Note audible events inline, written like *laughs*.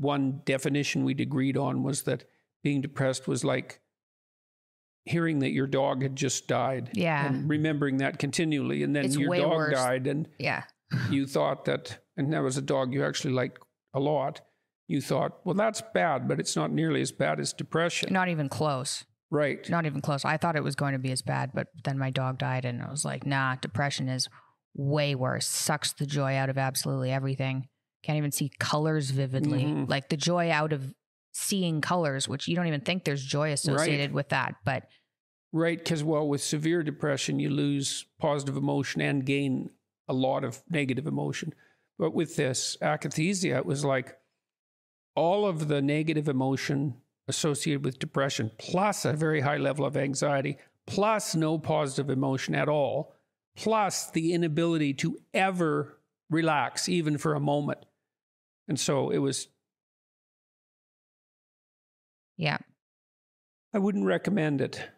one definition we'd agreed on was that being depressed was like hearing that your dog had just died. Yeah. And remembering that continually. And then It's your dog worse. died and Yeah. *laughs* you thought that, and that was a dog you actually liked a lot. You thought, well, that's bad, but it's not nearly as bad as depression. Not even close. Right. Not even close. I thought it was going to be as bad, but then my dog died and I was like, nah, depression is way worse. Sucks the joy out of absolutely everything. Can't even see colors vividly. Mhm. Like the joy out of seeing colors, which you don't even think there's joy associated with that. But Right. Because, well, with severe depression, you lose positive emotion and gain a lot of negative emotion. But with this akathisia, it was like all of the negative emotion associated with depression, plus a very high level of anxiety, plus no positive emotion at all, plus the inability to ever relax, even for a moment. And so it was, yeah, I wouldn't recommend it.